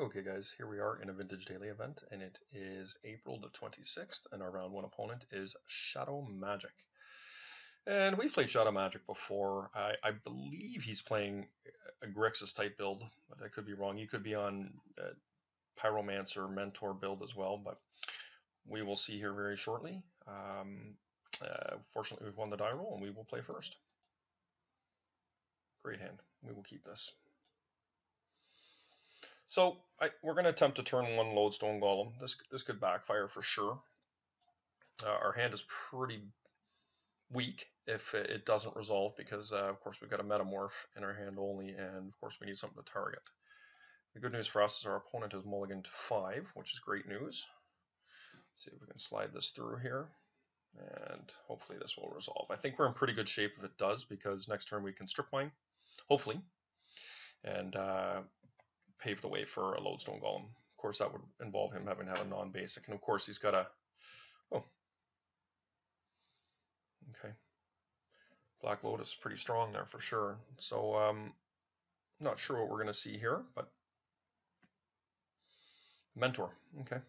Okay guys, here we are in a Vintage Daily event, and it is April the 26th, and our round one opponent is Shadow Magic. And we've played Shadow Magic before. I, I believe he's playing a Grixis type build, but I could be wrong. He could be on Pyromancer Mentor build as well, but we will see here very shortly. Um, uh, fortunately, we've won the die roll, and we will play first. Great hand. We will keep this. So I, we're going to attempt to turn one Lodestone Golem. This this could backfire for sure. Uh, our hand is pretty weak if it doesn't resolve because uh, of course we've got a Metamorph in our hand only and of course we need something to target. The good news for us is our opponent is mulligan to 5, which is great news. Let's see if we can slide this through here and hopefully this will resolve. I think we're in pretty good shape if it does because next turn we can strip mine, hopefully, and uh, pave the way for a lodestone golem. Of course, that would involve him having to have a non-basic, and of course he's got a. Oh, okay. Black Lotus pretty strong there for sure. So um, not sure what we're going to see here, but mentor. Okay.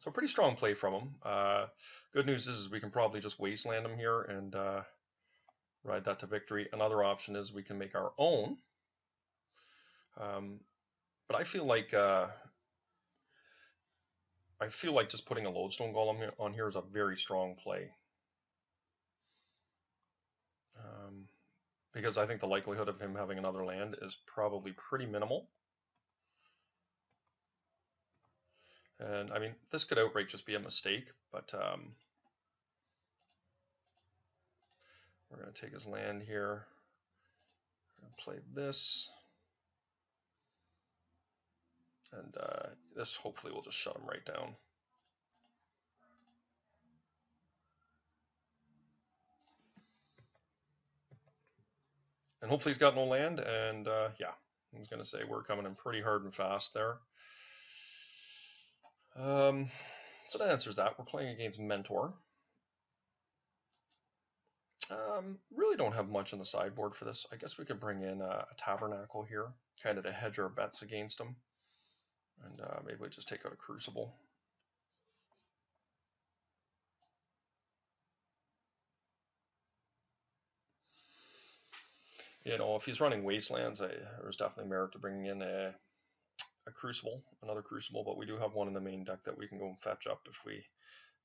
So pretty strong play from him. Uh, good news is, is, we can probably just wasteland him here and uh, ride that to victory. Another option is we can make our own. Um, but I feel like uh, I feel like just putting a lodestone golem on here is a very strong play. Um, because I think the likelihood of him having another land is probably pretty minimal. And I mean, this could outright just be a mistake, but um, we're going to take his land here, and play this. And uh, this hopefully will just shut him right down. And hopefully he's got no land, and uh, yeah, I was going to say we're coming in pretty hard and fast there. Um, so that answers that. We're playing against Mentor. Um, really don't have much on the sideboard for this. I guess we could bring in a, a Tabernacle here, kind of to hedge our bets against him. And uh, maybe we just take out a Crucible. You know, if he's running Wastelands, I, there's definitely merit to bringing in a, a Crucible, another Crucible, but we do have one in the main deck that we can go and fetch up if we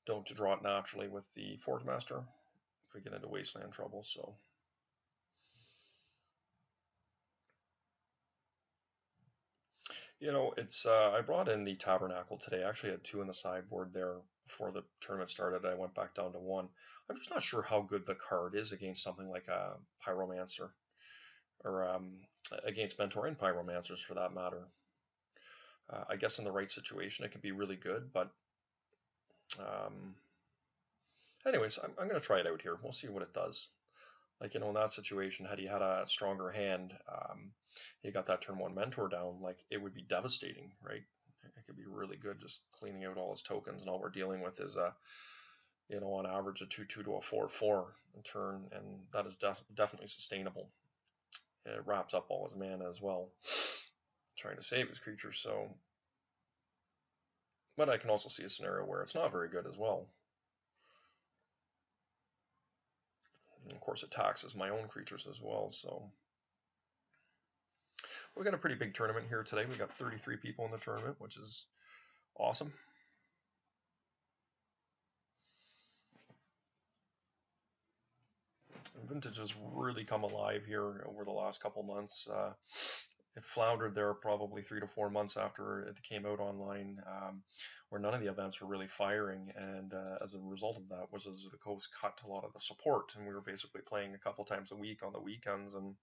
don't draw it naturally with the Forgemaster, if we get into Wasteland trouble, so... You know, it's uh, I brought in the Tabernacle today. I actually had two in the sideboard there before the tournament started. I went back down to one. I'm just not sure how good the card is against something like a Pyromancer or um, against Mentor and Pyromancers for that matter. Uh, I guess in the right situation it could be really good, but um, anyways, I'm, I'm going to try it out here. We'll see what it does. Like, you know, in that situation, had he had a stronger hand, um, he got that turn one mentor down, like it would be devastating, right? It could be really good just cleaning out all his tokens, and all we're dealing with is a, you know, on average a two two to a four four turn, and that is def definitely sustainable. It wraps up all his mana as well, trying to save his creatures. So, but I can also see a scenario where it's not very good as well. And of course, it taxes my own creatures as well. So. We've got a pretty big tournament here today. We've got 33 people in the tournament, which is awesome. Vintage has really come alive here over the last couple months. Uh, it floundered there probably three to four months after it came out online, um, where none of the events were really firing. And uh, as a result of that, Wizards of the Coast cut a lot of the support, and we were basically playing a couple times a week on the weekends and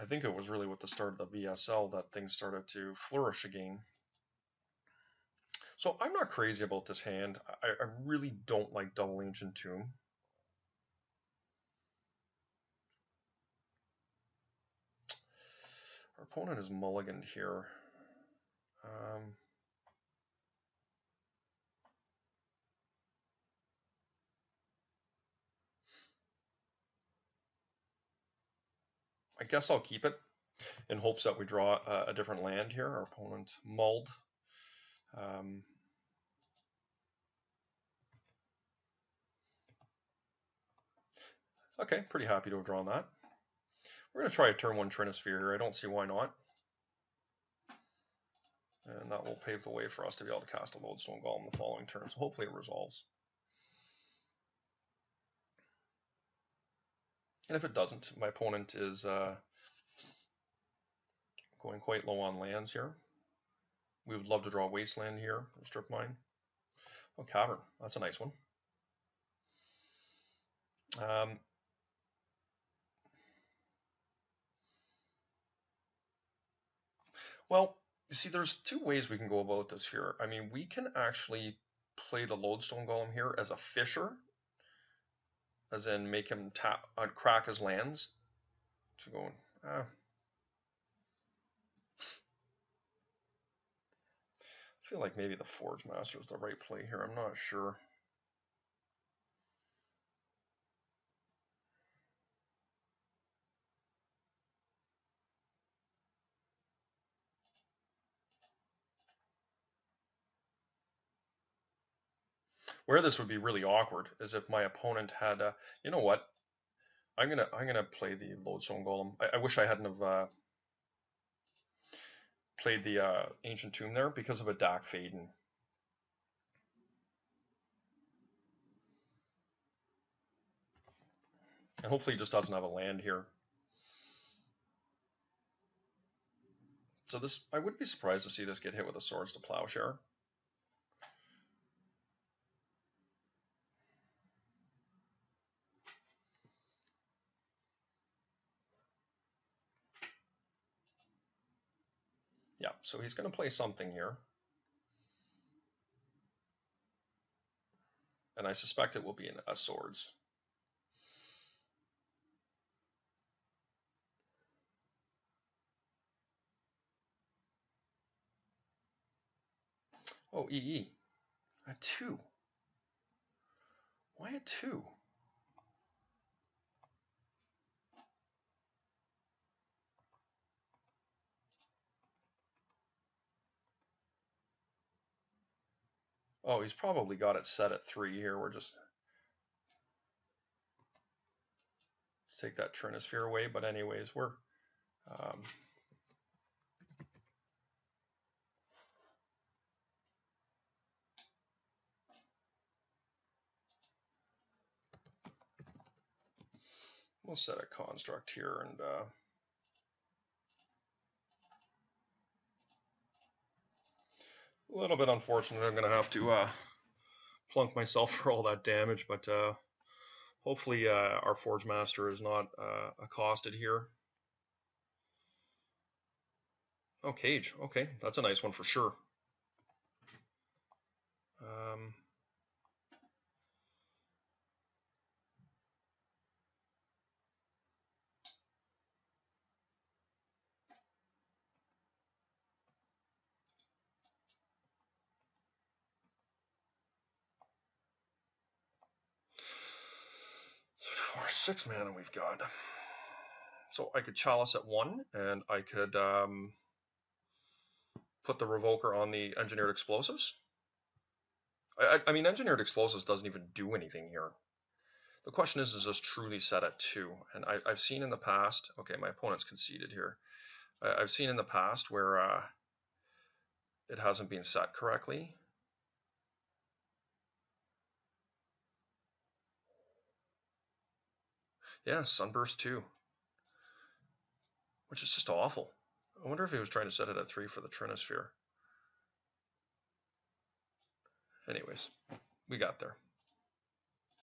I think it was really with the start of the VSL that things started to flourish again. So I'm not crazy about this hand. I, I really don't like Double Ancient Tomb. Our opponent is mulliganed here. Um, I guess I'll keep it. in hopes that we draw a, a different land here. Our opponent mulled. Um, okay, pretty happy to have drawn that. We're going to try a turn one Trinisphere here. I don't see why not. And that will pave the way for us to be able to cast a Lodestone Golem the following turn. So hopefully it resolves. And if it doesn't, my opponent is uh, going quite low on lands here. We would love to draw Wasteland here, or Strip Mine. Oh, Cavern, that's a nice one. Um, well, you see, there's two ways we can go about this here. I mean, we can actually play the Lodestone Golem here as a fisher, as in make him tap, uh, crack his lands. Going, uh, I feel like maybe the Forgemaster is the right play here. I'm not sure. Where this would be really awkward is if my opponent had, uh, you know what? I'm gonna I'm gonna play the Lodestone Golem. I, I wish I hadn't have uh, played the uh, Ancient Tomb there because of a Dack Fayden. And hopefully he just doesn't have a land here. So this, I would be surprised to see this get hit with a Swords to Plowshare. Yeah, so he's going to play something here. And I suspect it will be in a swords. Oh, EE. A 2. Why a 2? Oh, he's probably got it set at three here. We're just take that Trinisphere away. But anyways, we're um, we'll set a construct here and uh, a little bit unfortunate. I'm going to have to uh, plunk myself for all that damage, but uh, hopefully uh, our Forgemaster is not uh, accosted here. Oh, Cage. Okay, that's a nice one for sure. Um, six mana we've got. So I could Chalice at one, and I could um, put the Revoker on the Engineered Explosives. I, I, mean, Engineered Explosives doesn't even do anything here. The question is, is this truly set at two? And I, have seen in the past, okay, my opponent's conceded here. I, have seen in the past where uh, it hasn't been set correctly. Yeah, Sunburst too. Which is just awful. I wonder if he was trying to set it at 3 for the Trinisphere. Anyways, we got there.